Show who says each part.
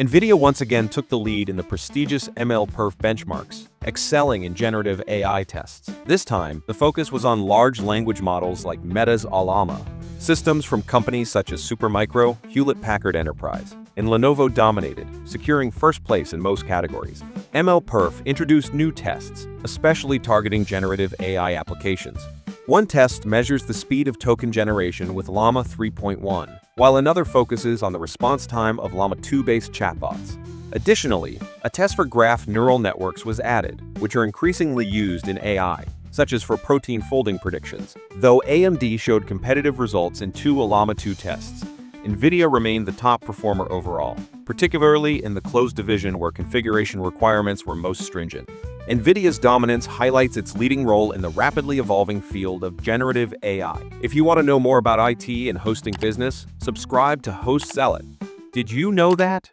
Speaker 1: NVIDIA once again took the lead in the prestigious MLPerf benchmarks, excelling in generative AI tests. This time, the focus was on large language models like Meta's Llama, systems from companies such as Supermicro, Hewlett-Packard Enterprise, and Lenovo dominated, securing first place in most categories. MLPerf introduced new tests, especially targeting generative AI applications. One test measures the speed of token generation with Llama 3.1, while another focuses on the response time of Llama 2-based chatbots. Additionally, a test for graph neural networks was added, which are increasingly used in AI, such as for protein folding predictions. Though AMD showed competitive results in two Llama 2 tests, NVIDIA remained the top performer overall, particularly in the closed division where configuration requirements were most stringent. NVIDIA's dominance highlights its leading role in the rapidly evolving field of generative AI. If you want to know more about IT and hosting business, subscribe to Host Zealot. Did you know that?